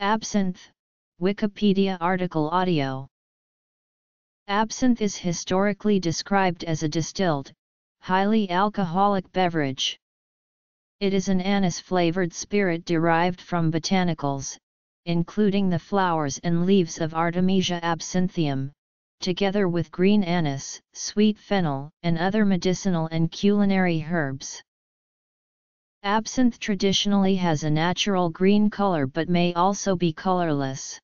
Absinthe, Wikipedia article audio. Absinthe is historically described as a distilled, highly alcoholic beverage. It is an anise-flavored spirit derived from botanicals, including the flowers and leaves of Artemisia absinthium, together with green anise, sweet fennel, and other medicinal and culinary herbs. Absinthe traditionally has a natural green color but may also be colorless.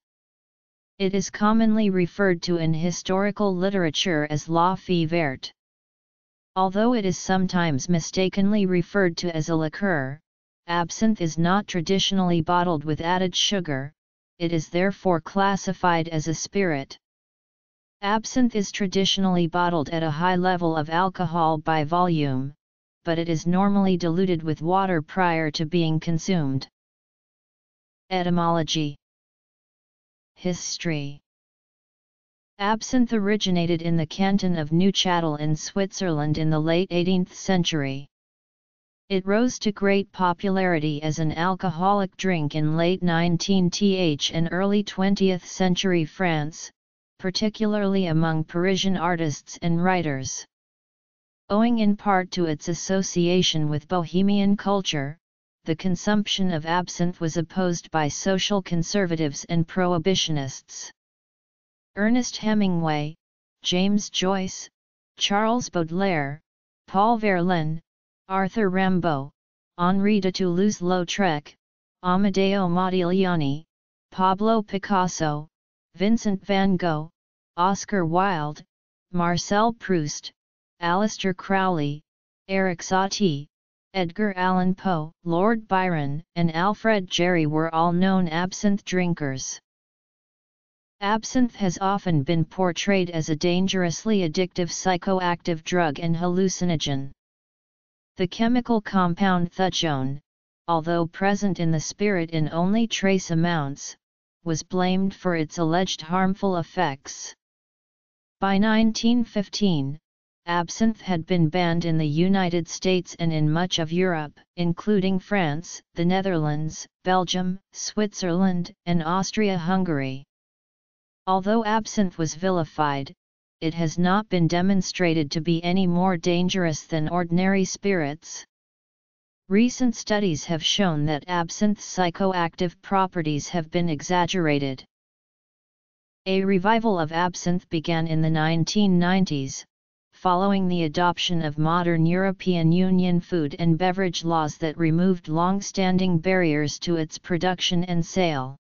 It is commonly referred to in historical literature as la fée verte. Although it is sometimes mistakenly referred to as a liqueur, absinthe is not traditionally bottled with added sugar, it is therefore classified as a spirit. Absinthe is traditionally bottled at a high level of alcohol by volume, but it is normally diluted with water prior to being consumed. Etymology History Absinthe originated in the canton of Neuchâtel in Switzerland in the late 18th century. It rose to great popularity as an alcoholic drink in late 19th and early 20th century France, particularly among Parisian artists and writers. Owing in part to its association with Bohemian culture, the consumption of absinthe was opposed by social conservatives and prohibitionists. Ernest Hemingway, James Joyce, Charles Baudelaire, Paul Verlaine, Arthur Rimbaud, Henri de Toulouse-Lautrec, Amedeo Modigliani, Pablo Picasso, Vincent van Gogh, Oscar Wilde, Marcel Proust, Aleister Crowley, Erik Satie, Edgar Allan Poe, Lord Byron, and Alfred Jarry were all known absinthe drinkers. Absinthe has often been portrayed as a dangerously addictive psychoactive drug and hallucinogen. The chemical compound thujone, although present in the spirit in only trace amounts, was blamed for its alleged harmful effects. By 1915, absinthe had been banned in the United States and in much of Europe, including France, the Netherlands, Belgium, Switzerland, and Austria-Hungary. Although absinthe was vilified, it has not been demonstrated to be any more dangerous than ordinary spirits. Recent studies have shown that absinthe's psychoactive properties have been exaggerated. A revival of absinthe began in the 1990s, following the adoption of modern European Union food and beverage laws that removed long-standing barriers to its production and sale.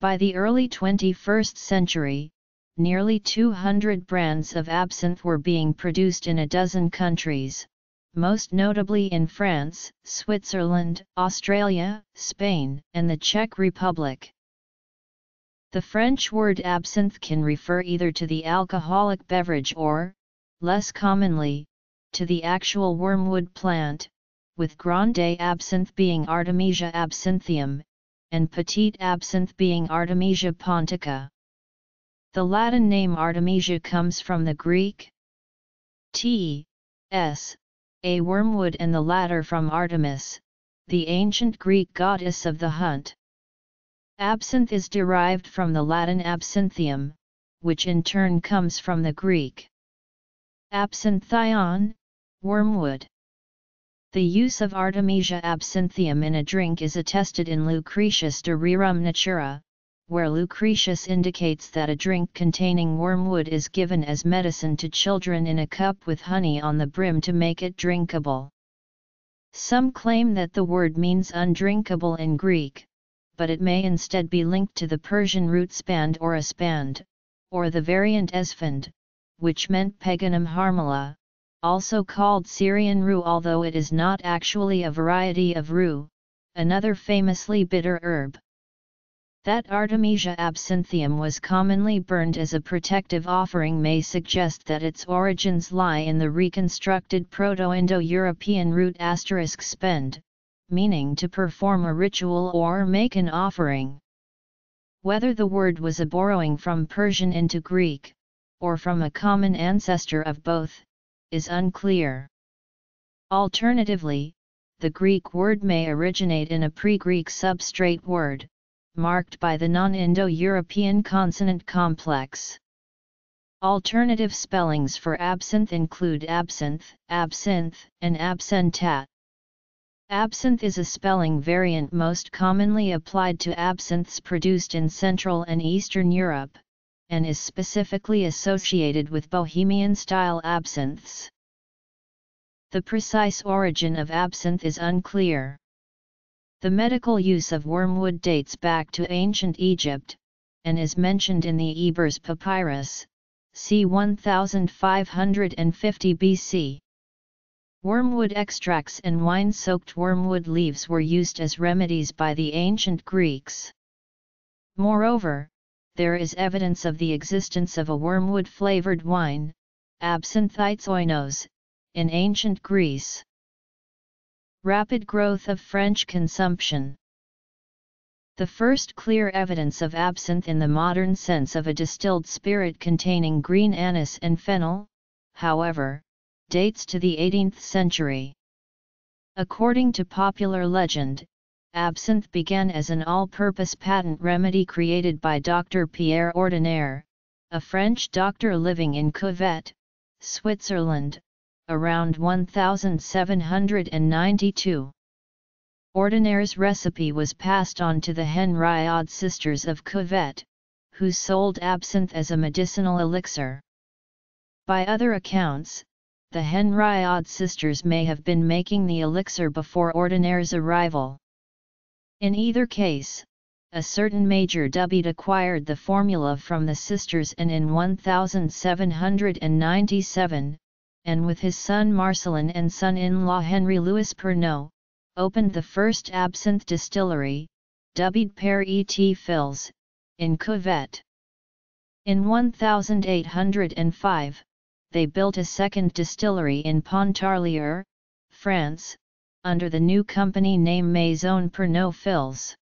By the early 21st century, nearly 200 brands of absinthe were being produced in a dozen countries, most notably in France, Switzerland, Australia, Spain, and the Czech Republic. The French word absinthe can refer either to the alcoholic beverage or, less commonly, to the actual wormwood plant, with grande absinthe being Artemisia absinthium, and petite absinthe being Artemisia pontica. The Latin name Artemisia comes from the Greek t, s, a wormwood and the latter from Artemis, the ancient Greek goddess of the hunt. Absinthe is derived from the Latin absinthium, which in turn comes from the Greek Absinthion, wormwood. The use of Artemisia absinthium in a drink is attested in Lucretius de Rerum Natura, where Lucretius indicates that a drink containing wormwood is given as medicine to children in a cup with honey on the brim to make it drinkable. Some claim that the word means undrinkable in Greek, but it may instead be linked to the Persian root spand or aspand, or the variant esfand, which meant Peganum harmala, also called Syrian rue although it is not actually a variety of rue, another famously bitter herb. That Artemisia absinthium was commonly burned as a protective offering may suggest that its origins lie in the reconstructed Proto-Indo-European root asterisk spend, meaning to perform a ritual or make an offering. Whether the word was a borrowing from Persian into Greek, or from a common ancestor of both, is unclear. Alternatively, the Greek word may originate in a pre-Greek substrate word, marked by the non-Indo-European consonant complex. Alternative spellings for absinthe include absinthe, absinthe, and absentat. Absinthe is a spelling variant most commonly applied to absinthes produced in Central and Eastern Europe, and is specifically associated with Bohemian-style absinthes. The precise origin of absinthe is unclear. The medical use of wormwood dates back to ancient Egypt, and is mentioned in the Ebers Papyrus, c. 1550 BC. Wormwood extracts and wine-soaked wormwood leaves were used as remedies by the ancient Greeks. Moreover, there is evidence of the existence of a wormwood-flavored wine, absinthites oinos, in ancient Greece. Rapid growth of French consumption the first clear evidence of absinthe in the modern sense of a distilled spirit containing green anise and fennel, however, dates to the 18th century. According to popular legend, absinthe began as an all-purpose patent remedy created by Dr. Pierre Ordinaire, a French doctor living in Couvet, Switzerland, around 1792. Ordinaire's recipe was passed on to the Henriod sisters of Couvet, who sold absinthe as a medicinal elixir. By other accounts, the Henriod sisters may have been making the elixir before Ordinaire's arrival. In either case, a certain Major Dubied acquired the formula from the sisters and in 1797, and with his son Marcelin and son-in-law Henry Louis Pernod, opened the first absinthe distillery, dubbed Père et Fils, in Couvet. In 1805, they built a second distillery in Pontarlier, France, under the new company name Maison Pernod Fils.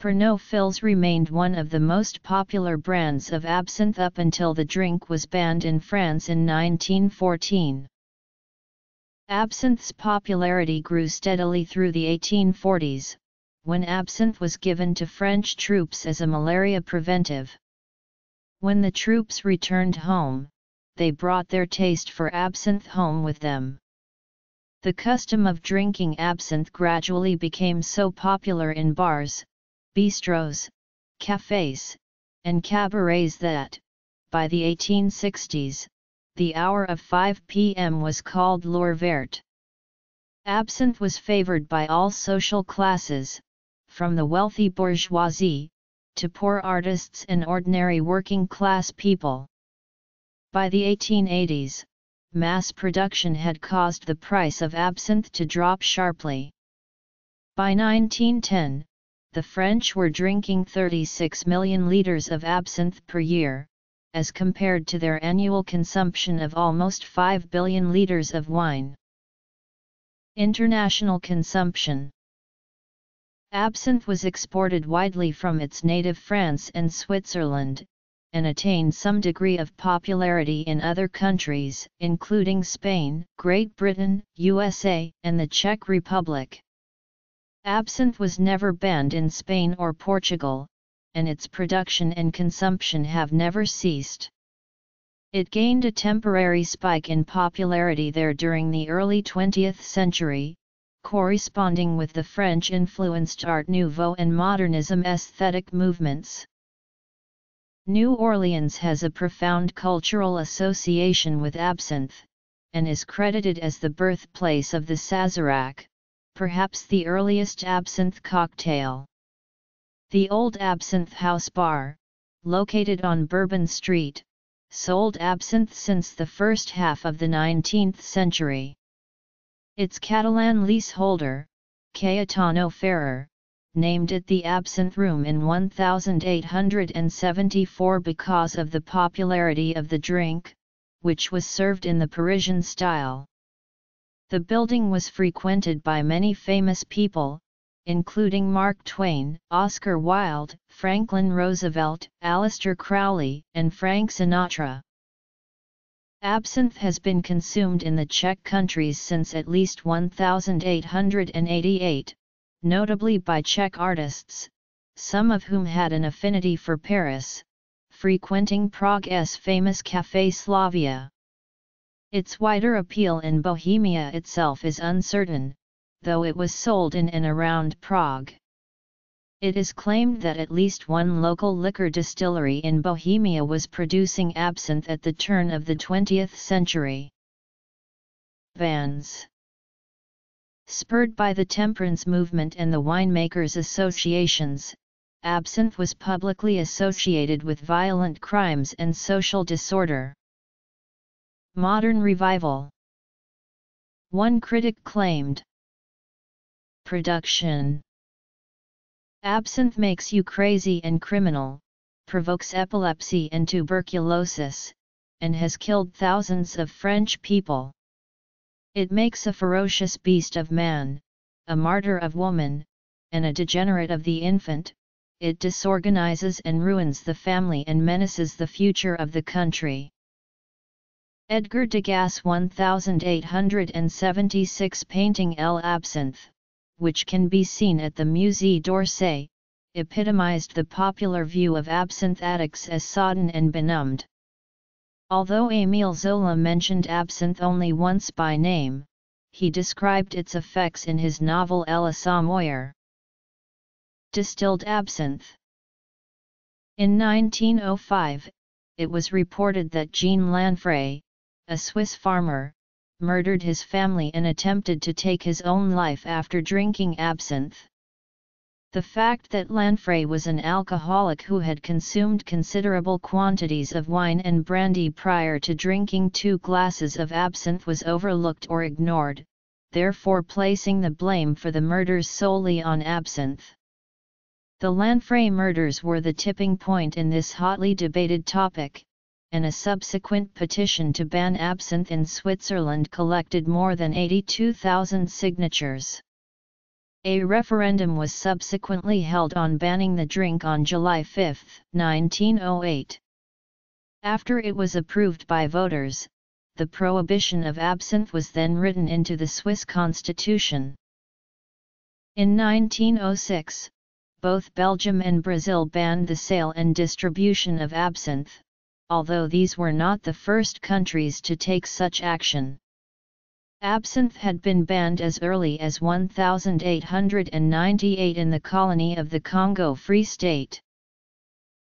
Pernod Fils remained one of the most popular brands of absinthe up until the drink was banned in France in 1914. Absinthe's popularity grew steadily through the 1840s, when absinthe was given to French troops as a malaria preventive. When the troops returned home, they brought their taste for absinthe home with them. The custom of drinking absinthe gradually became so popular in bars, bistros, cafes, and cabarets that, by the 1860s, the hour of 5 p.m. was called l'heure verte. Absinthe was favored by all social classes, from the wealthy bourgeoisie, to poor artists and ordinary working class people. By the 1880s, mass production had caused the price of absinthe to drop sharply. By 1910, the French were drinking 36 million litres of absinthe per year, as compared to their annual consumption of almost 5 billion litres of wine. International consumption Absinthe was exported widely from its native France and Switzerland, and attained some degree of popularity in other countries, including Spain, Great Britain, USA, and the Czech Republic. Absinthe was never banned in Spain or Portugal, and its production and consumption have never ceased. It gained a temporary spike in popularity there during the early 20th century, corresponding with the French-influenced Art Nouveau and Modernism aesthetic movements. New Orleans has a profound cultural association with absinthe, and is credited as the birthplace of the Sazerac, perhaps the earliest absinthe cocktail. The old Absinthe House Bar, located on Bourbon Street, sold absinthe since the first half of the 19th century. Its Catalan leaseholder, Cayetano Ferrer, named it the Absinthe Room in 1874 because of the popularity of the drink, which was served in the Parisian style. The building was frequented by many famous people, including Mark Twain, Oscar Wilde, Franklin Roosevelt, Aleister Crowley, and Frank Sinatra. Absinthe has been consumed in the Czech countries since at least 1888, notably by Czech artists, some of whom had an affinity for Paris, frequenting Prague's famous Café Slavia. Its wider appeal in Bohemia itself is uncertain, though it was sold in and around Prague. It is claimed that at least one local liquor distillery in Bohemia was producing absinthe at the turn of the 20th century. Bans Spurred by the temperance movement and the winemakers' associations, absinthe was publicly associated with violent crimes and social disorder. Modern revival One critic claimed Production Absinthe makes you crazy and criminal, provokes epilepsy and tuberculosis, and has killed thousands of French people. It makes a ferocious beast of man, a martyr of woman, and a degenerate of the infant, it disorganizes and ruins the family and menaces the future of the country. Edgar Degas 1876 painting L'Absinthe, which can be seen at the Musée d'Orsay, epitomized the popular view of absinthe addicts as sodden and benumbed. Although Émile Zola mentioned absinthe only once by name, he described its effects in his novel L'Assommoir. Distilled absinthe In 1905, it was reported that Jean Lanfray, a Swiss farmer, murdered his family and attempted to take his own life after drinking absinthe. The fact that Lanfray was an alcoholic who had consumed considerable quantities of wine and brandy prior to drinking two glasses of absinthe was overlooked or ignored, therefore placing the blame for the murders solely on absinthe. The Lanfray murders were the tipping point in this hotly debated topic, and a subsequent petition to ban absinthe in Switzerland collected more than 82,000 signatures. A referendum was subsequently held on banning the drink on July 5, 1908. After it was approved by voters, the prohibition of absinthe was then written into the Swiss constitution. In 1906, both Belgium and Brazil banned the sale and distribution of absinthe, although these were not the first countries to take such action. Absinthe had been banned as early as 1898 in the colony of the Congo Free State.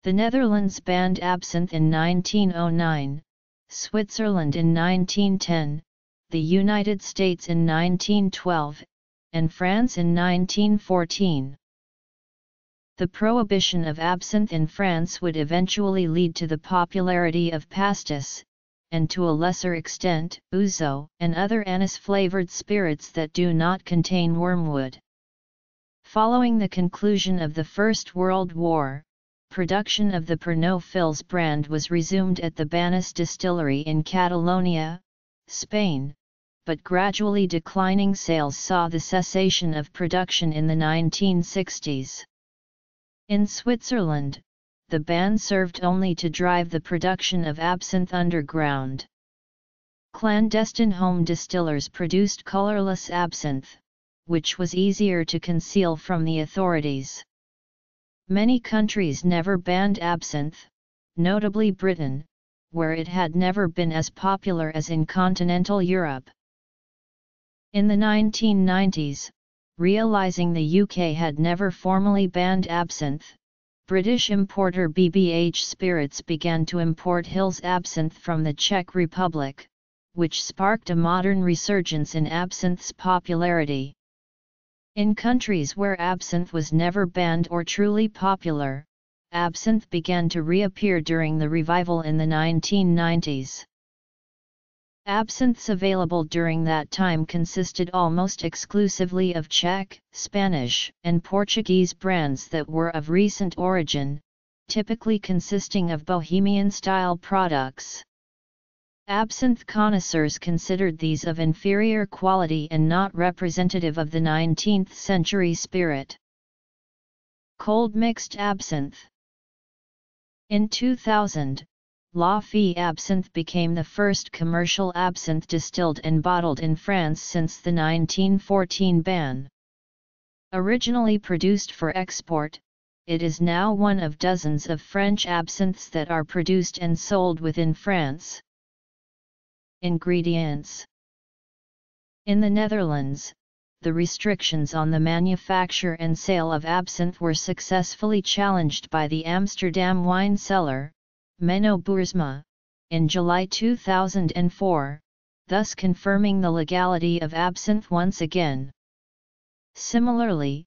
The Netherlands banned absinthe in 1909, Switzerland in 1910, the United States in 1912, and France in 1914. The prohibition of absinthe in France would eventually lead to the popularity of pastis, and to a lesser extent, ouzo, and other anise-flavored spirits that do not contain wormwood. Following the conclusion of the First World War, production of the Pernod Fils brand was resumed at the Banus distillery in Catalonia, Spain, but gradually declining sales saw the cessation of production in the 1960s. In Switzerland, the ban served only to drive the production of absinthe underground. Clandestine home distillers produced colorless absinthe, which was easier to conceal from the authorities. Many countries never banned absinthe, notably Britain, where it had never been as popular as in continental Europe. In the 1990s, Realizing the UK had never formally banned absinthe, British importer BBH Spirits began to import Hill's absinthe from the Czech Republic, which sparked a modern resurgence in absinthe's popularity. In countries where absinthe was never banned or truly popular, absinthe began to reappear during the revival in the 1990s. Absinthes available during that time consisted almost exclusively of Czech, Spanish, and Portuguese brands that were of recent origin, typically consisting of Bohemian-style products. Absinthe connoisseurs considered these of inferior quality and not representative of the 19th century spirit. Cold mixed absinthe In 2000, La Fée absinthe became the first commercial absinthe distilled and bottled in France since the 1914 ban. Originally produced for export, it is now one of dozens of French absinthes that are produced and sold within France. Ingredients In the Netherlands, the restrictions on the manufacture and sale of absinthe were successfully challenged by the Amsterdam wine seller, Menno Boersma, in July 2004, thus confirming the legality of absinthe once again. Similarly,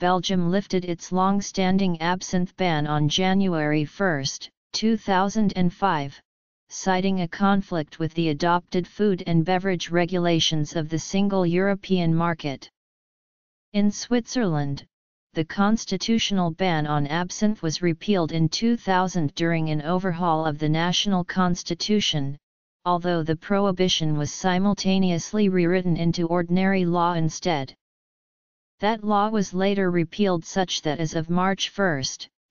Belgium lifted its long-standing absinthe ban on January 1, 2005, citing a conflict with the adopted food and beverage regulations of the single European market. In Switzerland, the constitutional ban on absinthe was repealed in 2000 during an overhaul of the national constitution, although the prohibition was simultaneously rewritten into ordinary law instead. That law was later repealed such that as of March 1,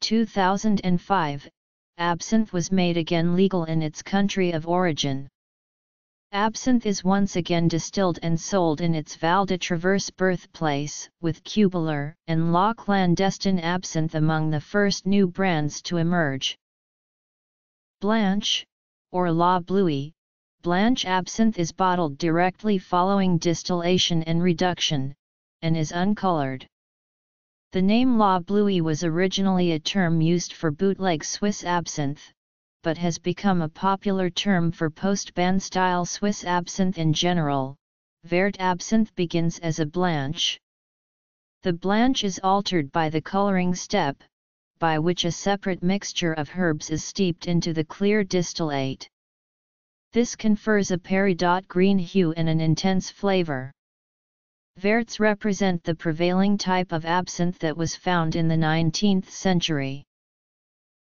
2005, absinthe was made again legal in its country of origin. Absinthe is once again distilled and sold in its Val de Travers birthplace, with Kübler and La Clandestine Absinthe among the first new brands to emerge. Blanche, or La Bleue, Blanche absinthe is bottled directly following distillation and reduction, and is uncolored. The name La Bleue was originally a term used for bootleg Swiss absinthe, but has become a popular term for post-ban style Swiss absinthe in general. Vert absinthe begins as a blanche. The blanche is altered by the coloring step, by which a separate mixture of herbs is steeped into the clear distillate. This confers a peridot green hue and an intense flavor. Verts represent the prevailing type of absinthe that was found in the 19th century.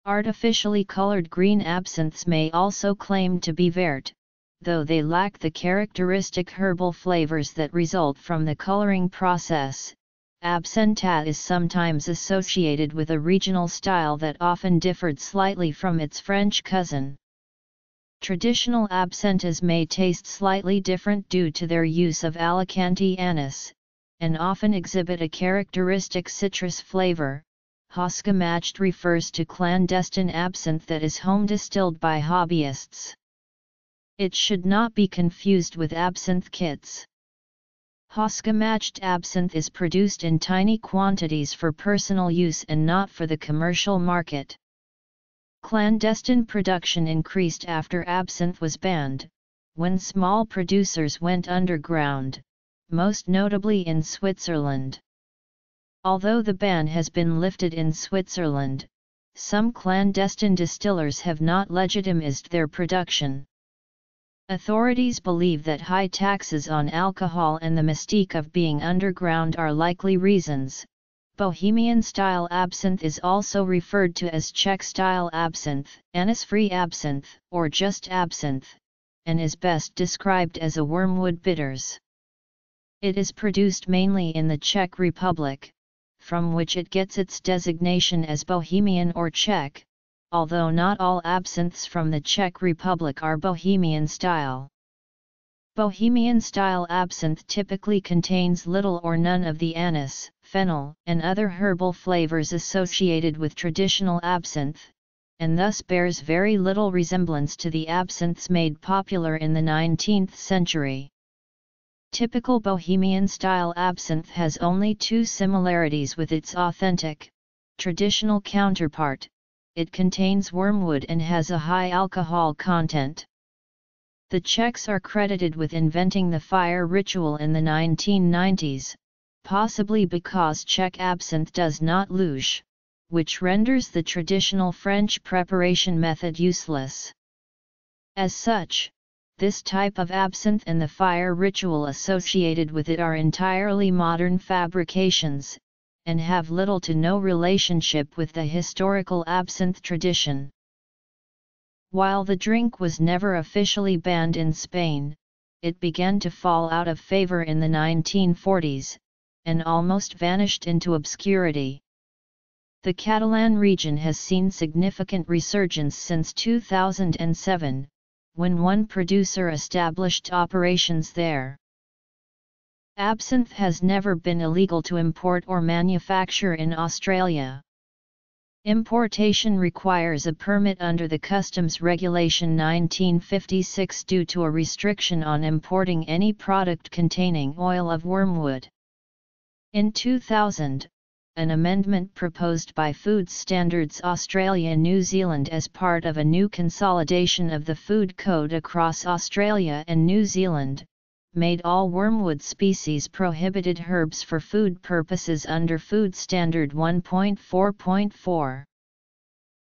Artificially colored green absinthes may also claim to be vert, though they lack the characteristic herbal flavors that result from the coloring process. Absinthe is sometimes associated with a regional style that often differed slightly from its French cousin. Traditional absinthes may taste slightly different due to their use of Alicante anise, and often exhibit a characteristic citrus flavor. Hausgemacht refers to clandestine absinthe that is home distilled by hobbyists. It should not be confused with absinthe kits. Hausgemacht absinthe is produced in tiny quantities for personal use and not for the commercial market. Clandestine production increased after absinthe was banned, when small producers went underground, most notably in Switzerland. Although the ban has been lifted in Switzerland, some clandestine distillers have not legitimized their production. Authorities believe that high taxes on alcohol and the mystique of being underground are likely reasons, Bohemian-style absinthe is also referred to as Czech-style absinthe, anise-free absinthe, or just absinthe, and is best described as a wormwood bitters. It is produced mainly in the Czech Republic, from which it gets its designation as Bohemian or Czech, although not all absinthes from the Czech Republic are Bohemian style. Bohemian-style absinthe typically contains little or none of the anise, fennel, and other herbal flavors associated with traditional absinthe, and thus bears very little resemblance to the absinthes made popular in the 19th century. Typical Bohemian-style absinthe has only two similarities with its authentic, traditional counterpart, it contains wormwood and has a high alcohol content. The Czechs are credited with inventing the fire ritual in the 1990s, possibly because Czech absinthe does not louche, which renders the traditional French preparation method useless. As such, this type of absinthe and the fire ritual associated with it are entirely modern fabrications, and have little to no relationship with the historical absinthe tradition. While the drink was never officially banned in Spain, it began to fall out of favor in the 1940s, and almost vanished into obscurity. The Catalan region has seen significant resurgence since 2007, when one producer established operations there. Absinthe has never been illegal to import or manufacture in Australia. Importation requires a permit under the Customs Regulation 1956 due to a restriction on importing any product containing oil of wormwood. In 2000, an amendment proposed by Food Standards Australia New Zealand as part of a new consolidation of the food code across Australia and New Zealand, made all wormwood species prohibited herbs for food purposes under Food Standard 1.4.4.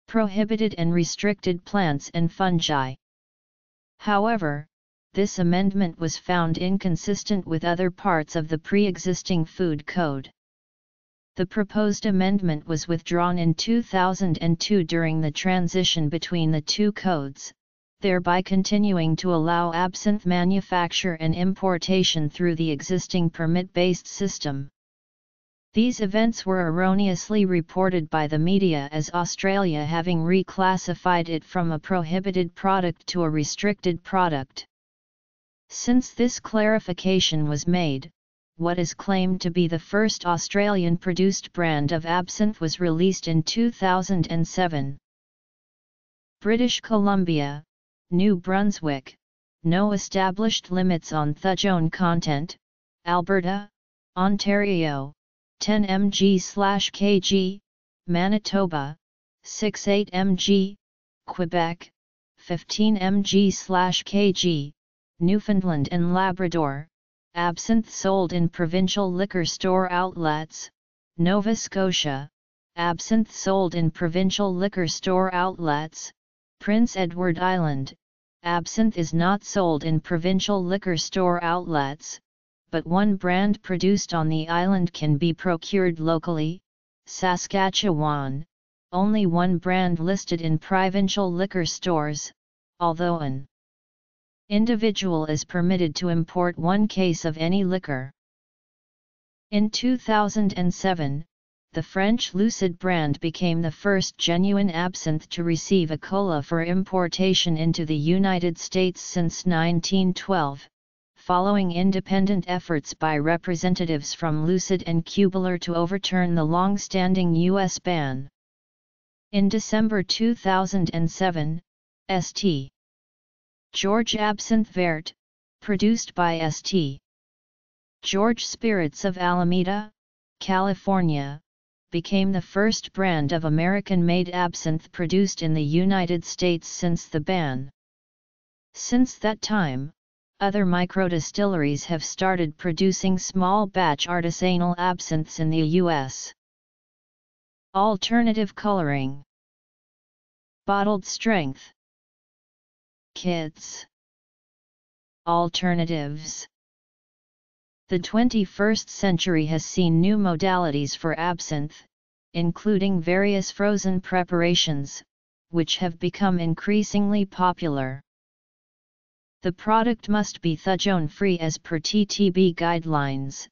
Prohibited and restricted plants and fungi. However, this amendment was found inconsistent with other parts of the pre-existing food code. The proposed amendment was withdrawn in 2002 during the transition between the two codes, thereby continuing to allow absinthe manufacture and importation through the existing permit-based system. These events were erroneously reported by the media as Australia having reclassified it from a prohibited product to a restricted product. Since this clarification was made, what is claimed to be the first Australian-produced brand of absinthe was released in 2007. British Columbia, New Brunswick, no established limits on thujone content, Alberta, Ontario, 10 mg/kg, Manitoba, 6-8 mg, Quebec, 15 mg/kg, Newfoundland and Labrador, absinthe sold in provincial liquor store outlets, Nova Scotia, absinthe sold in provincial liquor store outlets, Prince Edward Island, absinthe is not sold in provincial liquor store outlets, but one brand produced on the island can be procured locally, Saskatchewan, only one brand listed in provincial liquor stores, although an individual is permitted to import one case of any liquor. In 2007, the French Lucid brand became the first genuine absinthe to receive a COLA for importation into the United States since 1912, following independent efforts by representatives from Lucid and Kübler to overturn the long-standing U.S. ban. In December 2007, St. George Absinthe Vert, produced by St. George Spirits of Alameda, California, became the first brand of American-made absinthe produced in the United States since the ban. Since that time, other microdistilleries have started producing small-batch artisanal absinthes in the U.S. Alternative coloring Bottled strength Kits Alternatives the 21st century has seen new modalities for absinthe, including various frozen preparations, which have become increasingly popular. The product must be thujone-free as per TTB guidelines.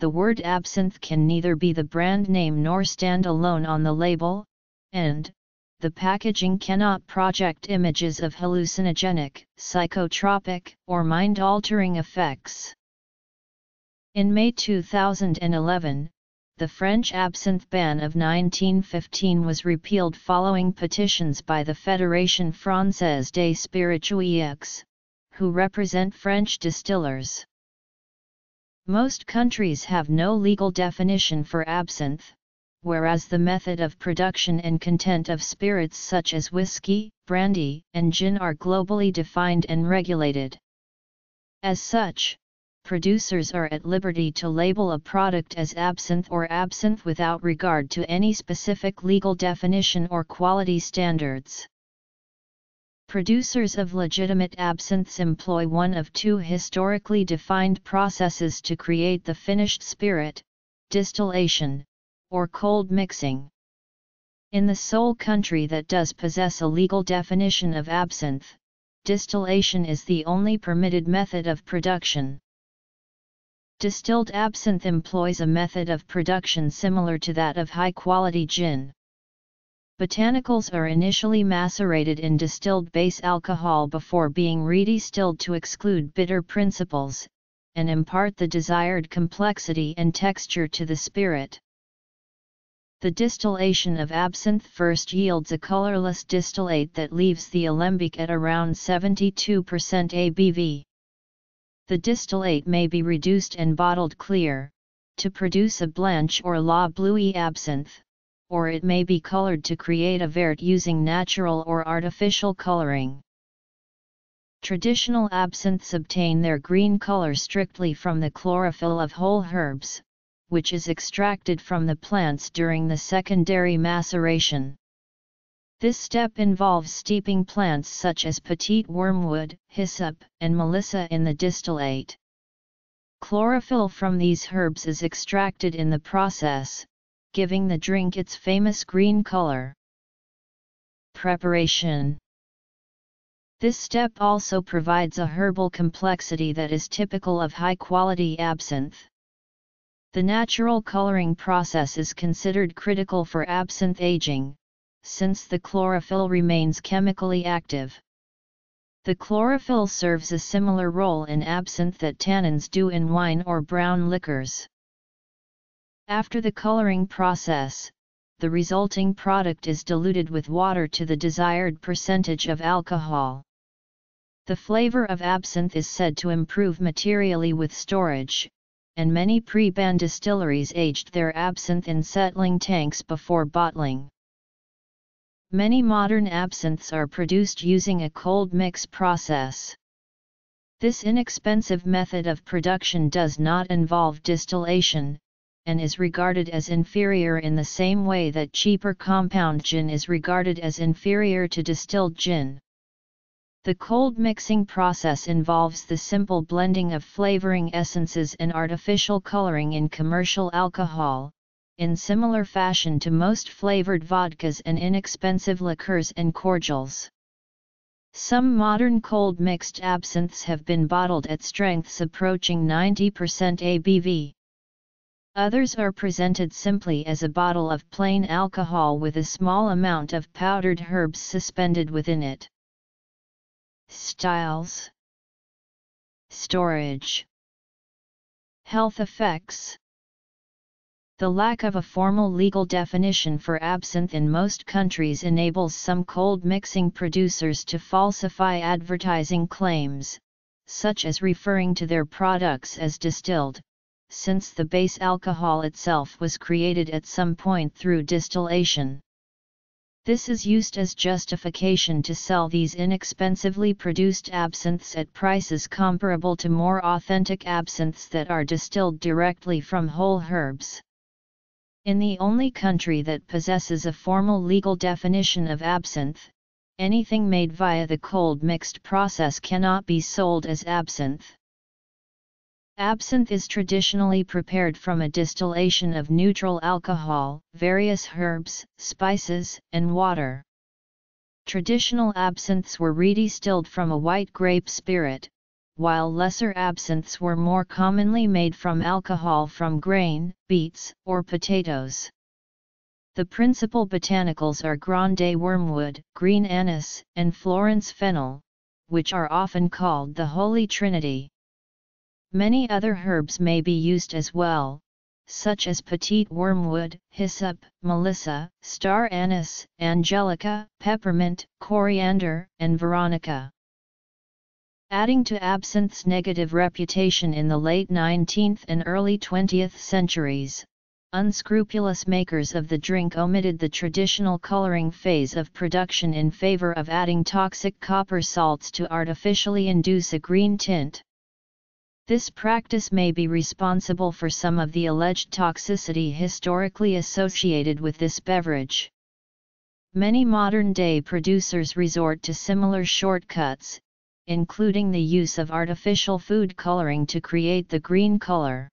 The word absinthe can neither be the brand name nor stand alone on the label, and the packaging cannot project images of hallucinogenic, psychotropic, or mind-altering effects. In May 2011, the French absinthe ban of 1915 was repealed following petitions by the Fédération Française des Spiritueux, who represent French distillers. Most countries have no legal definition for absinthe, whereas the method of production and content of spirits such as whiskey, brandy, and gin are globally defined and regulated. As such, producers are at liberty to label a product as absinthe or absinthe without regard to any specific legal definition or quality standards. Producers of legitimate absinthes employ one of two historically defined processes to create the finished spirit, distillation, or cold mixing. In the sole country that does possess a legal definition of absinthe, distillation is the only permitted method of production. Distilled absinthe employs a method of production similar to that of high-quality gin. Botanicals are initially macerated in distilled base alcohol before being redistilled to exclude bitter principles, and impart the desired complexity and texture to the spirit. The distillation of absinthe first yields a colorless distillate that leaves the alembic at around 72% ABV. The distillate may be reduced and bottled clear, to produce a blanche or la Bleue absinthe, or it may be colored to create a vert using natural or artificial coloring. Traditional absinthes obtain their green color strictly from the chlorophyll of whole herbs, which is extracted from the plants during the secondary maceration. This step involves steeping plants such as petite wormwood, hyssop, and melissa in the distillate. Chlorophyll from these herbs is extracted in the process, giving the drink its famous green color. Preparation this step also provides a herbal complexity that is typical of high-quality absinthe. The natural coloring process is considered critical for absinthe aging, since the chlorophyll remains chemically active. The chlorophyll serves a similar role in absinthe that tannins do in wine or brown liquors. After the coloring process, the resulting product is diluted with water to the desired percentage of alcohol. The flavor of absinthe is said to improve materially with storage, and many pre-ban distilleries aged their absinthe in settling tanks before bottling. Many modern absinthes are produced using a cold mix process. This inexpensive method of production does not involve distillation, and is regarded as inferior in the same way that cheaper compound gin is regarded as inferior to distilled gin. The cold mixing process involves the simple blending of flavoring essences and artificial coloring in commercial alcohol, in similar fashion to most flavored vodkas and inexpensive liqueurs and cordials. Some modern cold mixed absinthes have been bottled at strengths approaching 90% ABV. Others are presented simply as a bottle of plain alcohol with a small amount of powdered herbs suspended within it. Styles Storage Health effects The lack of a formal legal definition for absinthe in most countries enables some cold mixing producers to falsify advertising claims, such as referring to their products as distilled, since the base alcohol itself was created at some point through distillation. This is used as justification to sell these inexpensively produced absinthes at prices comparable to more authentic absinthes that are distilled directly from whole herbs. In the only country that possesses a formal legal definition of absinthe, anything made via the cold mixed process cannot be sold as absinthe. Absinthe is traditionally prepared from a distillation of neutral alcohol, various herbs, spices, and water. Traditional absinthes were redistilled from a white grape spirit, while lesser absinthes were more commonly made from alcohol from grain, beets, or potatoes. The principal botanicals are grande wormwood, green anise, and Florence fennel, which are often called the Holy Trinity. Many other herbs may be used as well, such as petite wormwood, hyssop, melissa, star anise, angelica, peppermint, coriander, and veronica. Adding to absinthe's negative reputation in the late 19th and early 20th centuries, unscrupulous makers of the drink omitted the traditional coloring phase of production in favor of adding toxic copper salts to artificially induce a green tint. This practice may be responsible for some of the alleged toxicity historically associated with this beverage. Many modern-day producers resort to similar shortcuts, including the use of artificial food coloring to create the green color.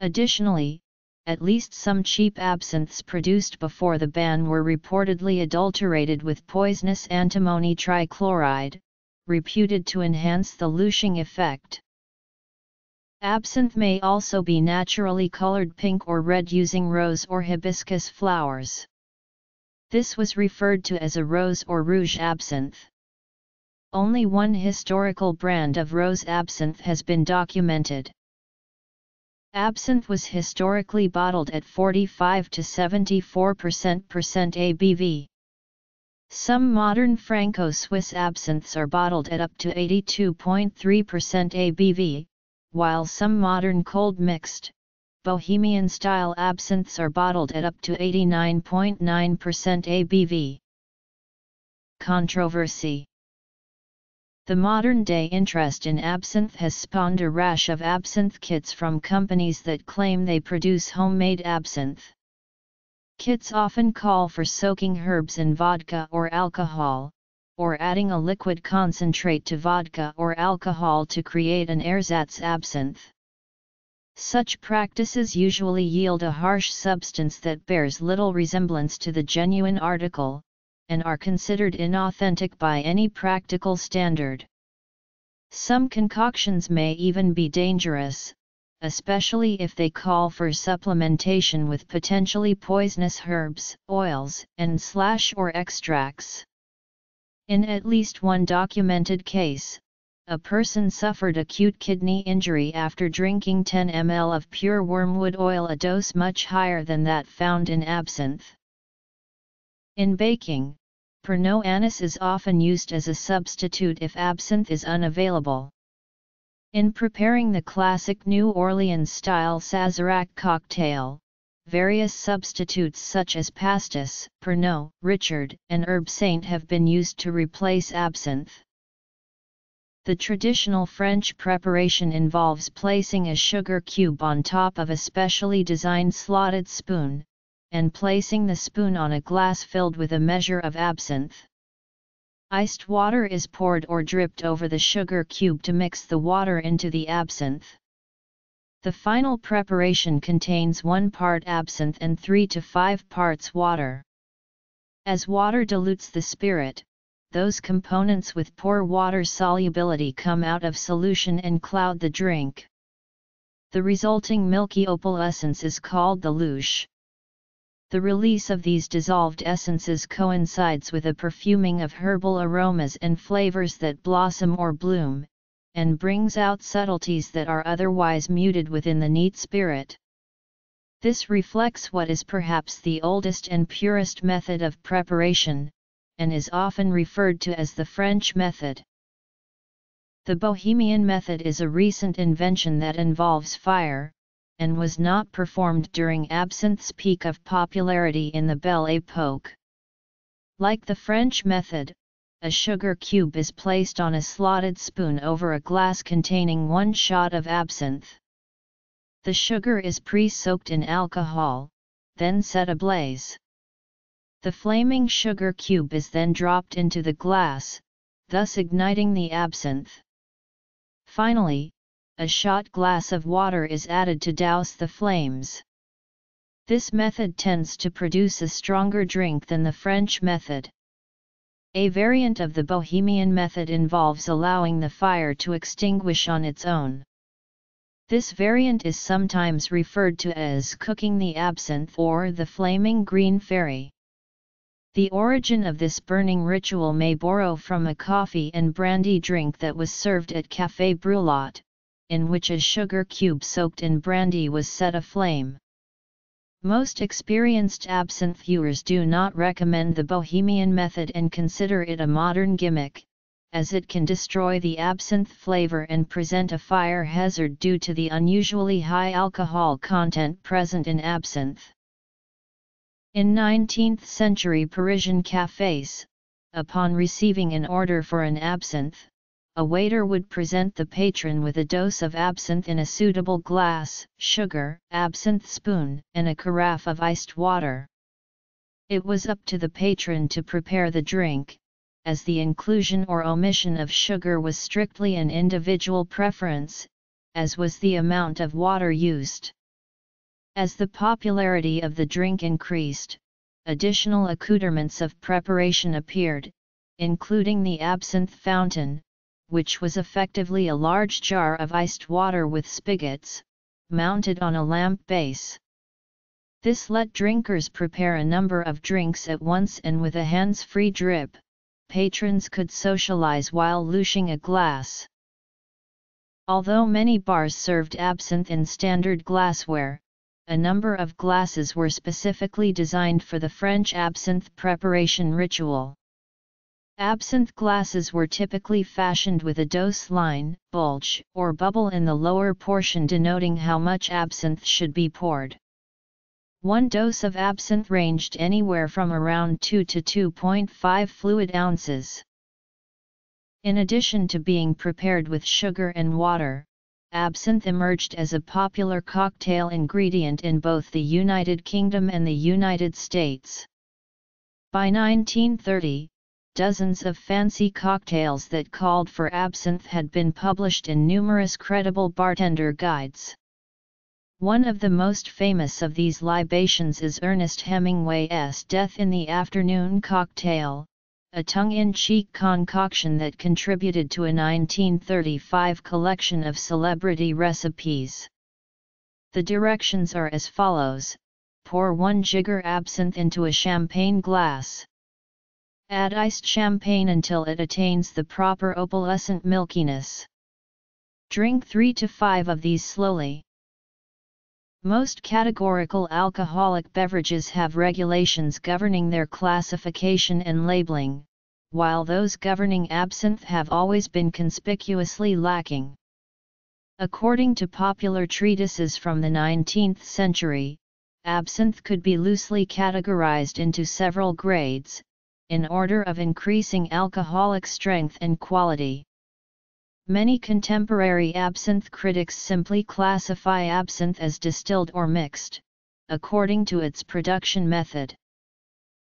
Additionally, at least some cheap absinthes produced before the ban were reportedly adulterated with poisonous antimony trichloride, reputed to enhance the louching effect. Absinthe may also be naturally colored pink or red using rose or hibiscus flowers. This was referred to as a rose or rouge absinthe. Only one historical brand of rose absinthe has been documented. Absinthe was historically bottled at 45 to 74% ABV. Some modern Franco-Swiss absinthes are bottled at up to 82.3% ABV, while some modern cold mixed, Bohemian-style absinthes are bottled at up to 89.9% ABV. Controversy The modern-day interest in absinthe has spawned a rash of absinthe kits from companies that claim they produce homemade absinthe. Kits often call for soaking herbs in vodka or alcohol, or adding a liquid concentrate to vodka or alcohol to create an ersatz absinthe. Such practices usually yield a harsh substance that bears little resemblance to the genuine article, and are considered inauthentic by any practical standard. Some concoctions may even be dangerous, especially if they call for supplementation with potentially poisonous herbs, oils, and slash or extracts. In at least one documented case, a person suffered acute kidney injury after drinking 10 ml of pure wormwood oil a dose much higher than that found in absinthe. In baking, Pernod anise is often used as a substitute if absinthe is unavailable. In preparing the classic New Orleans-style Sazerac cocktail, various substitutes such as pastis, Pernod, Ricard, and Herbsaint have been used to replace absinthe. The traditional French preparation involves placing a sugar cube on top of a specially designed slotted spoon, and placing the spoon on a glass filled with a measure of absinthe. Iced water is poured or dripped over the sugar cube to mix the water into the absinthe. The final preparation contains 1 part absinthe and 3 to 5 parts water. As water dilutes the spirit, those components with poor water solubility come out of solution and cloud the drink. The resulting milky opalescence is called the louche. The release of these dissolved essences coincides with a perfuming of herbal aromas and flavors that blossom or bloom, and brings out subtleties that are otherwise muted within the neat spirit. This reflects what is perhaps the oldest and purest method of preparation, and is often referred to as the French method. The Bohemian method is a recent invention that involves fire, and was not performed during absinthe's peak of popularity in the Belle Époque. Like the French method, a sugar cube is placed on a slotted spoon over a glass containing one shot of absinthe. The sugar is pre-soaked in alcohol, then set ablaze. The flaming sugar cube is then dropped into the glass, thus igniting the absinthe. Finally, a shot glass of water is added to douse the flames. This method tends to produce a stronger drink than the French method. A variant of the Bohemian method involves allowing the fire to extinguish on its own. This variant is sometimes referred to as cooking the absinthe or the flaming green fairy. The origin of this burning ritual may borrow from a coffee and brandy drink that was served at Café Brûlot, in which a sugar cube soaked in brandy was set aflame. Most experienced absinthe viewers do not recommend the Bohemian method and consider it a modern gimmick, as it can destroy the absinthe flavor and present a fire hazard due to the unusually high alcohol content present in absinthe. In 19th-century Parisian cafés, upon receiving an order for an absinthe, a waiter would present the patron with a dose of absinthe in a suitable glass, sugar, absinthe spoon, and a carafe of iced water. It was up to the patron to prepare the drink, as the inclusion or omission of sugar was strictly an individual preference, as was the amount of water used. As the popularity of the drink increased, additional accoutrements of preparation appeared, including the absinthe fountain, which was effectively a large jar of iced water with spigots, mounted on a lamp base. This let drinkers prepare a number of drinks at once and with a hands-free drip, patrons could socialize while louching a glass. Although many bars served absinthe in standard glassware, a number of glasses were specifically designed for the French absinthe preparation ritual. Absinthe glasses were typically fashioned with a dose line, bulge, or bubble in the lower portion denoting how much absinthe should be poured. One dose of absinthe ranged anywhere from around 2 to 2.5 fluid ounces. In addition to being prepared with sugar and water, absinthe emerged as a popular cocktail ingredient in both the United Kingdom and the United States. By 1930, dozens of fancy cocktails that called for absinthe had been published in numerous credible bartender guides. One of the most famous of these libations is Ernest Hemingway's Death in the Afternoon cocktail, a tongue-in-cheek concoction that contributed to a 1935 collection of celebrity recipes. The directions are as follows, pour 1 jigger absinthe into a champagne glass. Add iced champagne until it attains the proper opalescent milkiness. Drink 3 to 5 of these slowly. Most categorical alcoholic beverages have regulations governing their classification and labeling, while those governing absinthe have always been conspicuously lacking. According to popular treatises from the 19th century, absinthe could be loosely categorized into several grades, in order of increasing alcoholic strength and quality. Many contemporary absinthe critics simply classify absinthe as distilled or mixed, according to its production method.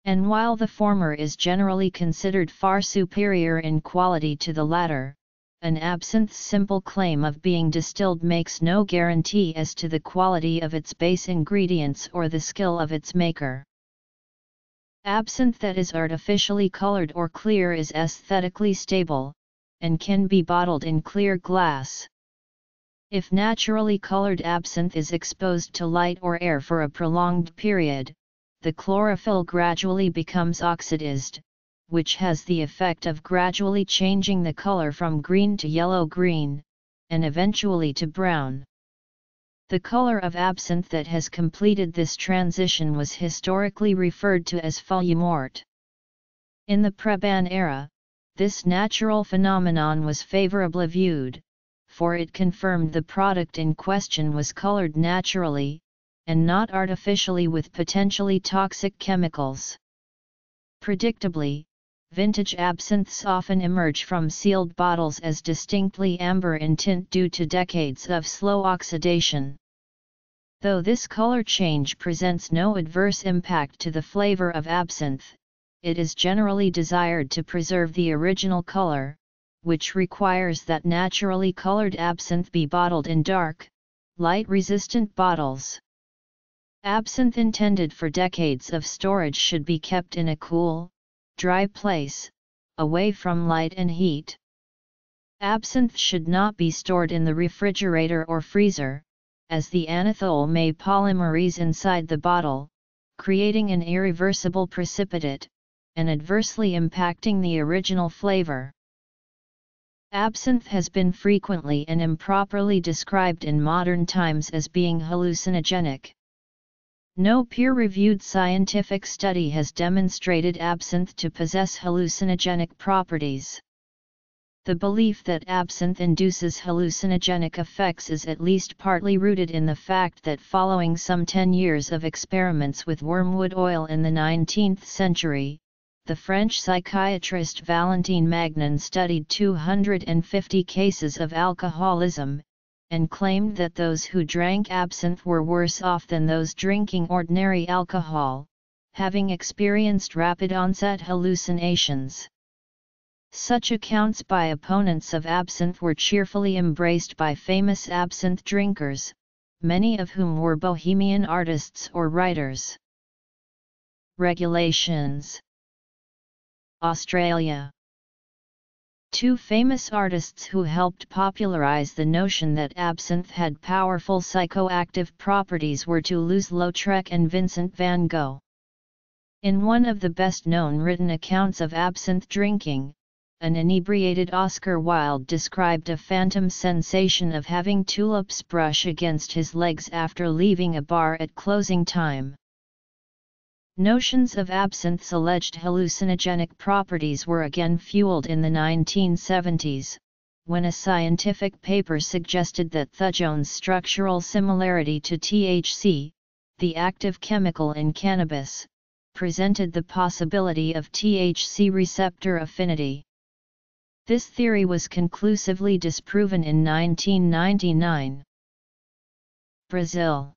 And while the former is generally considered far superior in quality to the latter, an absinthe's simple claim of being distilled makes no guarantee as to the quality of its base ingredients or the skill of its maker. Absinthe that is artificially colored or clear is aesthetically stable, and can be bottled in clear glass. If naturally colored absinthe is exposed to light or air for a prolonged period, the chlorophyll gradually becomes oxidized, which has the effect of gradually changing the color from green to yellow-green, and eventually to brown. The color of absinthe that has completed this transition was historically referred to as feuille. In the pre-ban era, this natural phenomenon was favorably viewed, for it confirmed the product in question was colored naturally, and not artificially with potentially toxic chemicals. Predictably, vintage absinthes often emerge from sealed bottles as distinctly amber in tint due to decades of slow oxidation. Though this color change presents no adverse impact to the flavor of absinthe, it is generally desired to preserve the original color, which requires that naturally colored absinthe be bottled in dark, light-resistant bottles. Absinthe intended for decades of storage should be kept in a cool, dry place, away from light and heat. Absinthe should not be stored in the refrigerator or freezer, as the anethole may polymerize inside the bottle, creating an irreversible precipitate, and adversely impacting the original flavor. Absinthe has been frequently and improperly described in modern times as being hallucinogenic. No peer-reviewed scientific study has demonstrated absinthe to possess hallucinogenic properties. The belief that absinthe induces hallucinogenic effects is at least partly rooted in the fact that following some 10 years of experiments with wormwood oil in the 19th century, the French psychiatrist Valentin Magnan studied 250 cases of alcoholism, and claimed that those who drank absinthe were worse off than those drinking ordinary alcohol, having experienced rapid onset hallucinations. Such accounts by opponents of absinthe were cheerfully embraced by famous absinthe drinkers, many of whom were bohemian artists or writers. Regulations Australia Two famous artists who helped popularize the notion that absinthe had powerful psychoactive properties were Toulouse-Lautrec and Vincent van Gogh. In one of the best-known written accounts of absinthe drinking, an inebriated Oscar Wilde described a phantom sensation of having tulips brush against his legs after leaving a bar at closing time. Notions of absinthe's alleged hallucinogenic properties were again fueled in the 1970s, when a scientific paper suggested that thujone's structural similarity to THC, the active chemical in cannabis, presented the possibility of THC receptor affinity. This theory was conclusively disproven in 1999. Brazil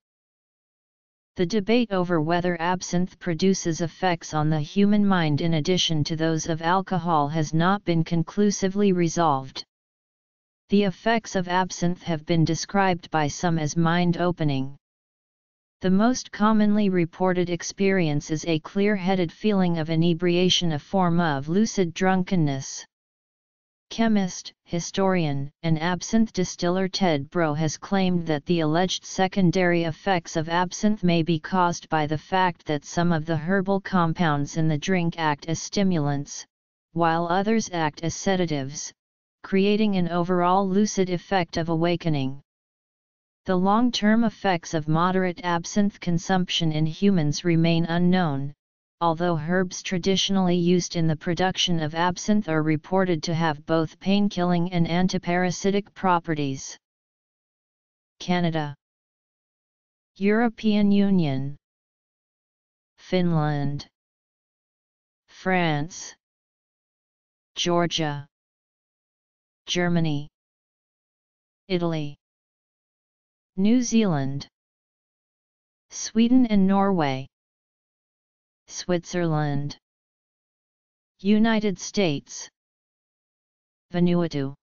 The debate over whether absinthe produces effects on the human mind in addition to those of alcohol has not been conclusively resolved. The effects of absinthe have been described by some as mind-opening. The most commonly reported experience is a clear-headed feeling of inebriation a form of lucid drunkenness. Chemist, historian, and absinthe distiller Ted Breaux has claimed that the alleged secondary effects of absinthe may be caused by the fact that some of the herbal compounds in the drink act as stimulants, while others act as sedatives, creating an overall lucid effect of awakening. The long-term effects of moderate absinthe consumption in humans remain unknown, although herbs traditionally used in the production of absinthe are reported to have both pain-killing and antiparasitic properties. Canada. European Union. Finland. France. Georgia. Germany. Italy. New Zealand. Sweden and Norway Switzerland. United States. Vanuatu.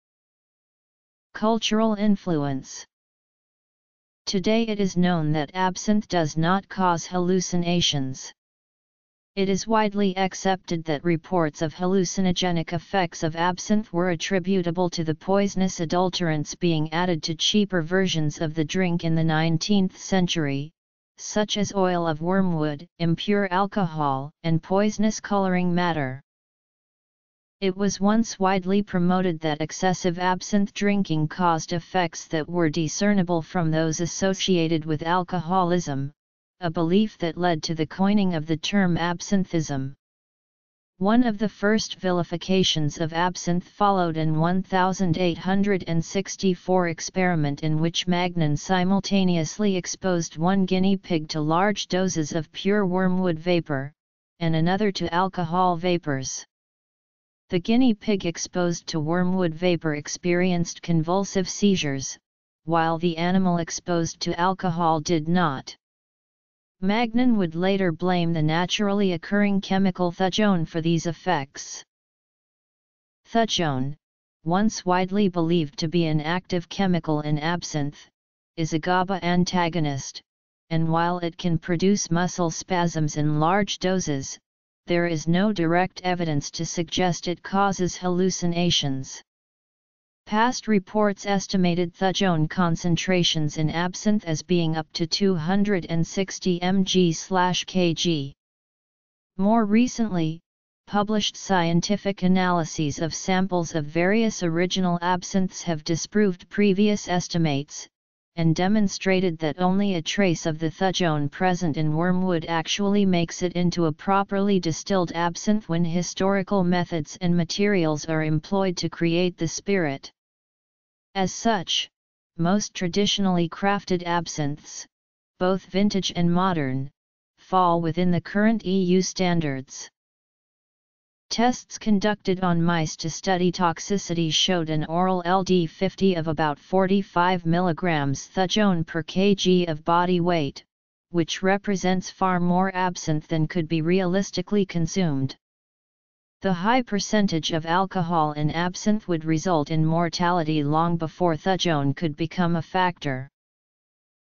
Cultural influence. Today it is known that absinthe does not cause hallucinations. It is widely accepted that reports of hallucinogenic effects of absinthe were attributable to the poisonous adulterants being added to cheaper versions of the drink in the 19th century, such as oil of wormwood, impure alcohol, and poisonous coloring matter. It was once widely promoted that excessive absinthe drinking caused effects that were discernible from those associated with alcoholism, a belief that led to the coining of the term absinthism. One of the first vilifications of absinthe followed in 1864 experiment in which Magnan simultaneously exposed one guinea pig to large doses of pure wormwood vapor, and another to alcohol vapors. The guinea pig exposed to wormwood vapor experienced convulsive seizures, while the animal exposed to alcohol did not. Magnan would later blame the naturally occurring chemical thujone for these effects. Thujone, once widely believed to be an active chemical in absinthe, is a GABA antagonist, and while it can produce muscle spasms in large doses, there is no direct evidence to suggest it causes hallucinations. Past reports estimated thujone concentrations in absinthe as being up to 260 mg/kg. More recently, published scientific analyses of samples of various original absinthes have disproved previous estimates, and demonstrated that only a trace of the thujone present in wormwood actually makes it into a properly distilled absinthe when historical methods and materials are employed to create the spirit. As such, most traditionally crafted absinthes, both vintage and modern, fall within the current EU standards. Tests conducted on mice to study toxicity showed an oral LD50 of about 45 mg thujone per kg of body weight, which represents far more absinthe than could be realistically consumed. The high percentage of alcohol in absinthe would result in mortality long before thujone could become a factor.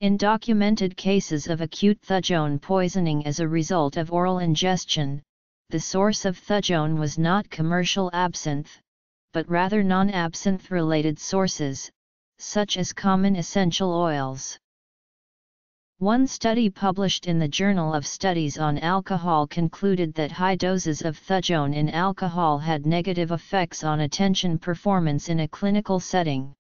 In documented cases of acute thujone poisoning as a result of oral ingestion, the source of thujone was not commercial absinthe, but rather non-absinthe related sources, such as common essential oils. One study published in the Journal of Studies on Alcohol concluded that high doses of thujone in alcohol had negative effects on attention performance in a clinical setting.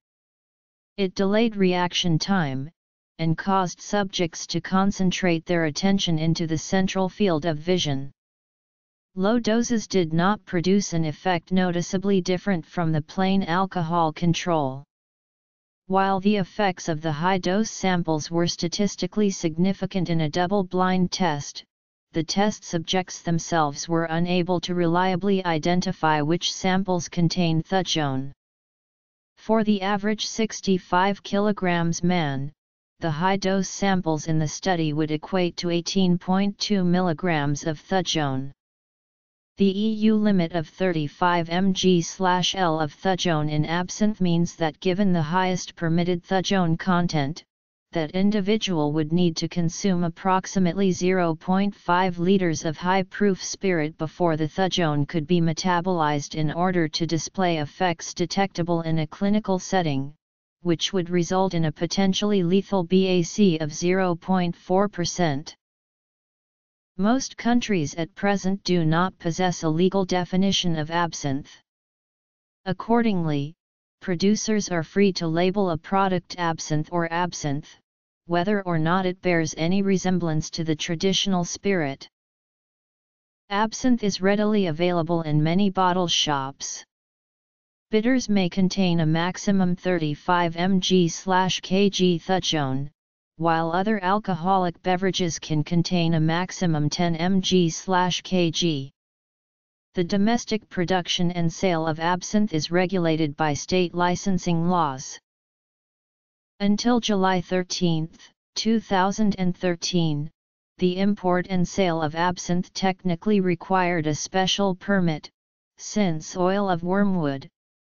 It delayed reaction time, and caused subjects to concentrate their attention into the central field of vision. Low doses did not produce an effect noticeably different from the plain alcohol control. While the effects of the high-dose samples were statistically significant in a double-blind test, the test subjects themselves were unable to reliably identify which samples contained thujone. For the average 65 kg man, the high-dose samples in the study would equate to 18.2 mg of thujone. The EU limit of 35 mg/L of thujone in absinthe means that given the highest permitted thujone content, that individual would need to consume approximately 0.5 liters of high-proof spirit before the thujone could be metabolized in order to display effects detectable in a clinical setting, which would result in a potentially lethal BAC of 0.4%. Most countries at present do not possess a legal definition of absinthe. Accordingly, producers are free to label a product absinthe or absinthe, whether or not it bears any resemblance to the traditional spirit. Absinthe is readily available in many bottle shops. Bitters may contain a maximum 35 mg/kg thujone, while other alcoholic beverages can contain a maximum 10 mg/kg. The domestic production and sale of absinthe is regulated by state licensing laws. Until July 13, 2013, the import and sale of absinthe technically required a special permit, since oil of wormwood,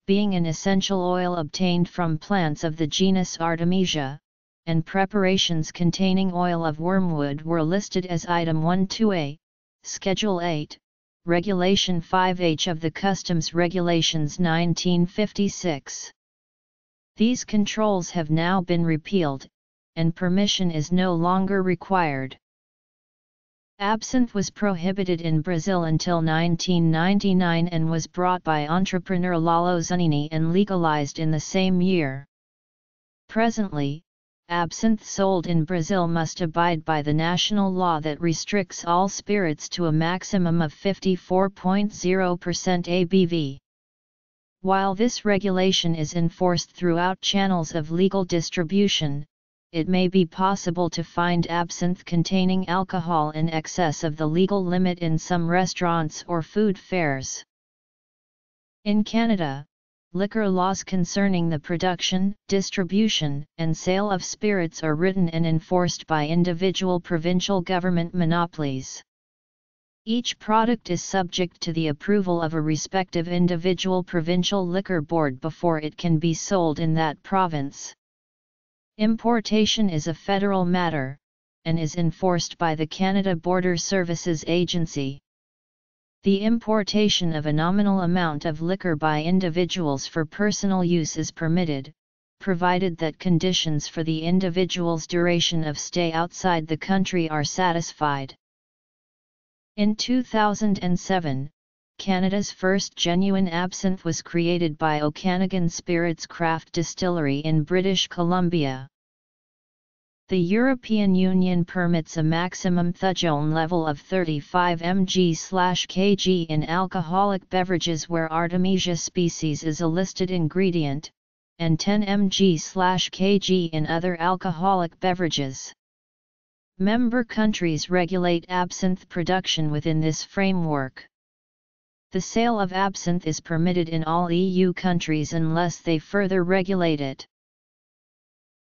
being an essential oil obtained from plants of the genus Artemisia, and preparations containing oil of wormwood were listed as Item 12A, Schedule 8, Regulation 5H of the Customs Regulations 1956. These controls have now been repealed, and permission is no longer required. Absinthe was prohibited in Brazil until 1999 and was brought by entrepreneur Lalo Zanini and legalized in the same year. Presently, absinthe sold in Brazil must abide by the national law that restricts all spirits to a maximum of 54.0% ABV. While this regulation is enforced throughout channels of legal distribution, it may be possible to find absinthe containing alcohol in excess of the legal limit in some restaurants or food fairs. In Canada, liquor laws concerning the production, distribution, and sale of spirits are written and enforced by individual provincial government monopolies. Each product is subject to the approval of a respective individual provincial liquor board before it can be sold in that province. Importation is a federal matter, and is enforced by the Canada Border Services Agency. The importation of a nominal amount of liquor by individuals for personal use is permitted, provided that conditions for the individual's duration of stay outside the country are satisfied. In 2007, Canada's first genuine absinthe was created by Okanagan Spirits Craft Distillery in British Columbia. The European Union permits a maximum thujone level of 35 mg/kg in alcoholic beverages where Artemisia species is a listed ingredient, and 10 mg/kg in other alcoholic beverages. Member countries regulate absinthe production within this framework. The sale of absinthe is permitted in all EU countries unless they further regulate it.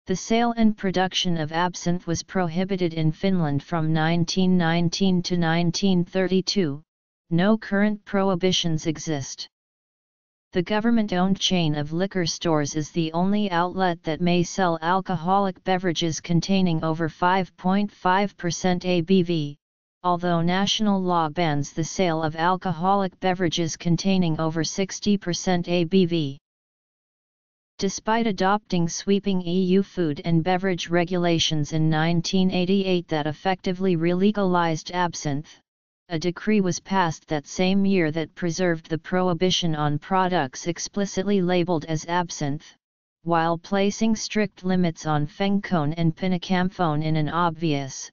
The sale and production of absinthe was prohibited in Finland from 1919 to 1932, no current prohibitions exist. The government-owned chain of liquor stores is the only outlet that may sell alcoholic beverages containing over 5.5% ABV, although national law bans the sale of alcoholic beverages containing over 60% ABV. Despite adopting sweeping EU food and beverage regulations in 1988 that effectively relegalized absinthe, a decree was passed that same year that preserved the prohibition on products explicitly labeled as absinthe, while placing strict limits on fenchone and pinocamphone in an obvious,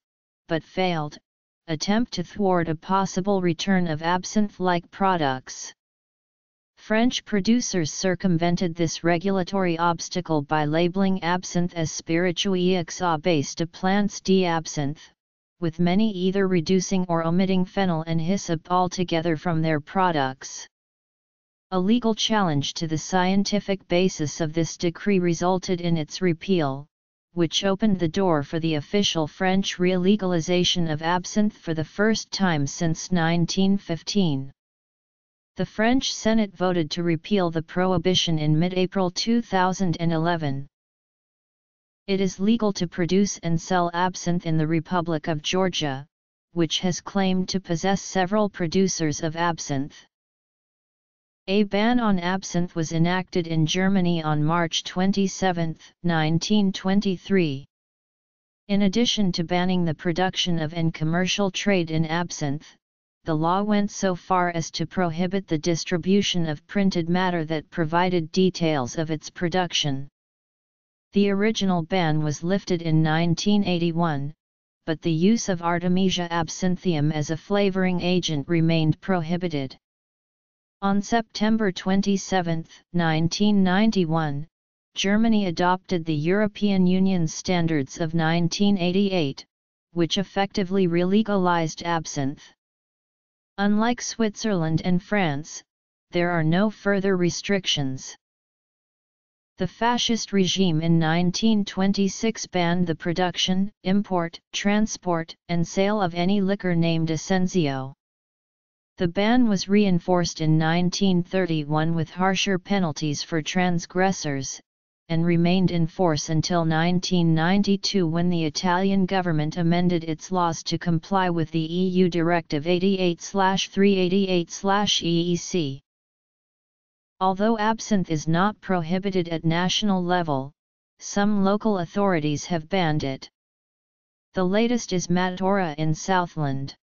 but failed, attempt to thwart a possible return of absinthe-like products. French producers circumvented this regulatory obstacle by labeling absinthe as spiritueux à base de plantes d'absinthe, with many either reducing or omitting fennel and hyssop altogether from their products. A legal challenge to the scientific basis of this decree resulted in its repeal, which opened the door for the official French re-legalization of absinthe for the first time since 1915 the French Senate voted to repeal the prohibition in mid-April 2011. It is legal to produce and sell absinthe in the Republic of Georgia, which has claimed to possess several producers of absinthe. A ban on absinthe was enacted in Germany on March 27, 1923. In addition to banning the production of and commercial trade in absinthe, the law went so far as to prohibit the distribution of printed matter that provided details of its production. The original ban was lifted in 1981, but the use of Artemisia absinthium as a flavoring agent remained prohibited. On September 27, 1991, Germany adopted the European Union's standards of 1988, which effectively relegalized absinthe. Unlike Switzerland and France, there are no further restrictions. The fascist regime in 1926 banned the production, import, transport, and sale of any liquor named Assenzio. The ban was reinforced in 1931 with harsher penalties for transgressors, and remained in force until 1992 when the Italian government amended its laws to comply with the EU Directive 88-388-EEC. Although absinthe is not prohibited at national level, some local authorities have banned it. The latest is Mataura in Southland.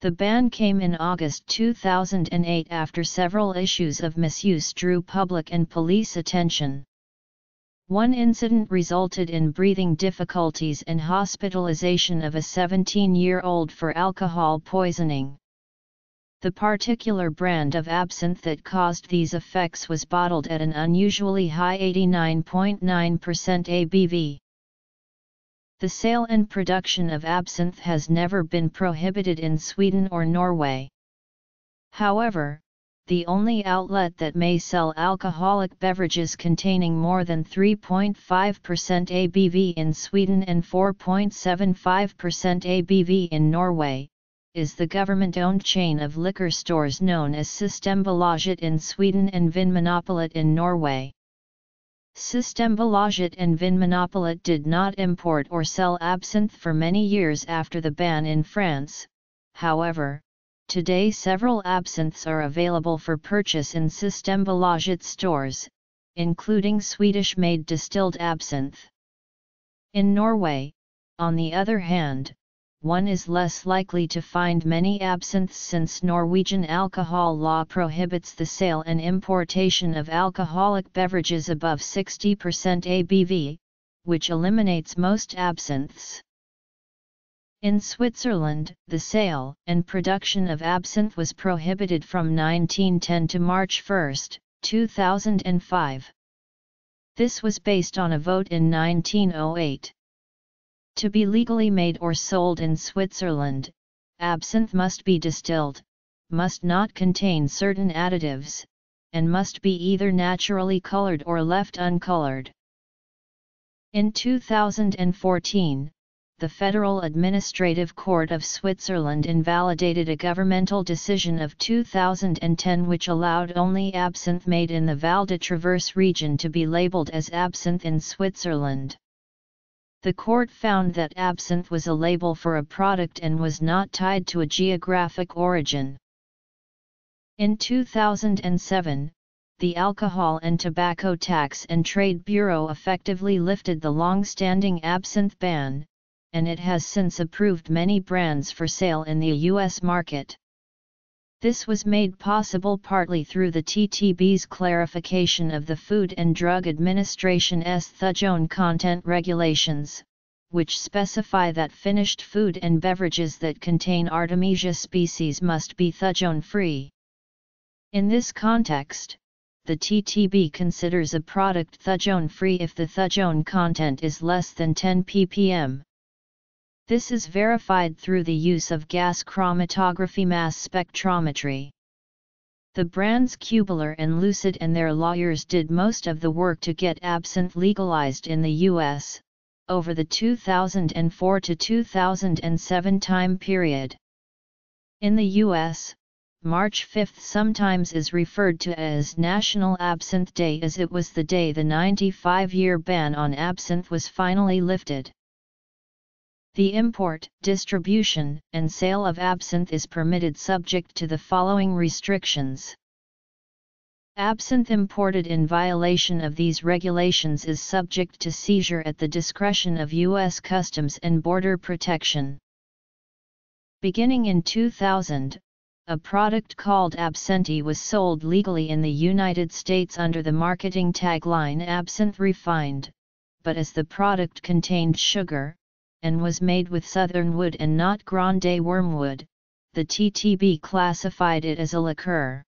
The ban came in August 2008 after several issues of misuse drew public and police attention. One incident resulted in breathing difficulties and hospitalization of a 17-year-old for alcohol poisoning. The particular brand of absinthe that caused these effects was bottled at an unusually high 89.9% ABV. The sale and production of absinthe has never been prohibited in Sweden or Norway. However, the only outlet that may sell alcoholic beverages containing more than 3.5% ABV in Sweden and 4.75% ABV in Norway, is the government-owned chain of liquor stores known as Systembolaget in Sweden and Vinmonopolet in Norway. Systembolaget and Vinmonopolet did not import or sell absinthe for many years after the ban in France, however, Today several absinthes are available for purchase in Systembolaget stores, including Swedish-made distilled absinthe. In Norway, on the other hand, one is less likely to find many absinthes since Norwegian alcohol law prohibits the sale and importation of alcoholic beverages above 60% ABV, which eliminates most absinthes. In Switzerland, the sale and production of absinthe was prohibited from 1910 to March 1, 2005. This was based on a vote in 1908. To be legally made or sold in Switzerland, absinthe must be distilled, must not contain certain additives, and must be either naturally colored or left uncolored. In 2014, the Federal Administrative Court of Switzerland invalidated a governmental decision of 2010 which allowed only absinthe made in the Val de Travers region to be labeled as absinthe in Switzerland. The court found that absinthe was a label for a product and was not tied to a geographic origin. In 2007, the Alcohol and Tobacco Tax and Trade Bureau effectively lifted the long-standing absinthe ban, and it has since approved many brands for sale in the U.S. market. This was made possible partly through the TTB's clarification of the Food and Drug Administration's thujone content regulations, which specify that finished food and beverages that contain Artemisia species must be thujone-free. In this context, the TTB considers a product thujone-free if the thujone content is less than 10 ppm. This is verified through the use of gas chromatography mass spectrometry. The brands Kübler and Lucid and their lawyers did most of the work to get absinthe legalized in the U.S., over the 2004 to 2007 time period. In the U.S., March 5 sometimes is referred to as National Absinthe Day as it was the day the 95-year ban on absinthe was finally lifted. The import, distribution, and sale of absinthe is permitted subject to the following restrictions. Absinthe imported in violation of these regulations is subject to seizure at the discretion of U.S. Customs and Border Protection. Beginning in 2000, a product called Absente was sold legally in the United States under the marketing tagline Absinthe Refined, but as the product contained sugar, and was made with southernwood and not grande wormwood, the TTB classified it as a liqueur.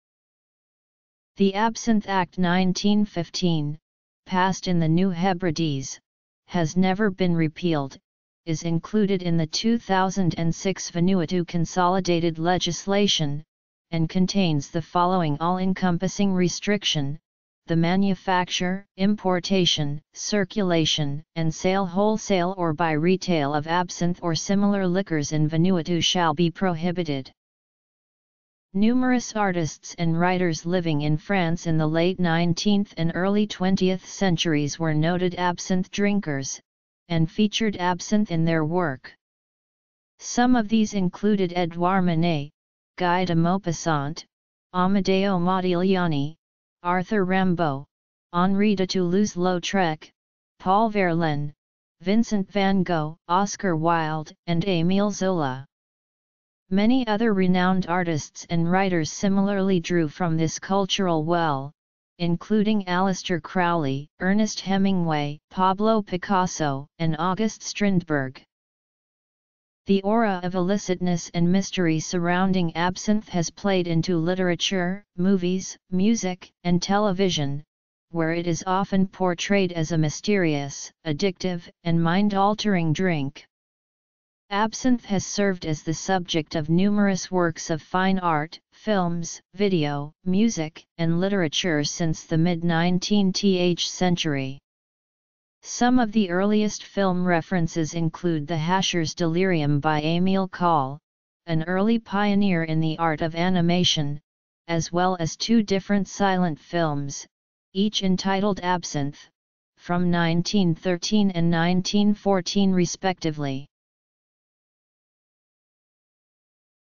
The Absinthe Act 1915, passed in the New Hebrides, has never been repealed, is included in the 2006 Vanuatu Consolidated Legislation, and contains the following all-encompassing restriction, the manufacture, importation, circulation, and sale wholesale or by retail of absinthe or similar liquors in Vanuatu shall be prohibited. Numerous artists and writers living in France in the late 19th and early 20th centuries were noted absinthe drinkers, and featured absinthe in their work. Some of these included Edouard Manet, Guy de Maupassant, Amedeo Modigliani, Arthur Rimbaud, Henri de Toulouse-Lautrec, Paul Verlaine, Vincent van Gogh, Oscar Wilde, and Émile Zola. Many other renowned artists and writers similarly drew from this cultural well, including Aleister Crowley, Ernest Hemingway, Pablo Picasso, and August Strindberg. The aura of illicitness and mystery surrounding absinthe has played into literature, movies, music, and television, where it is often portrayed as a mysterious, addictive, and mind-altering drink. Absinthe has served as the subject of numerous works of fine art, films, video, music, and literature since the mid-19th century. Some of the earliest film references include The Hasher's Delirium by Émile Cohl, an early pioneer in the art of animation, as well as two different silent films, each entitled Absinthe, from 1913 and 1914 respectively.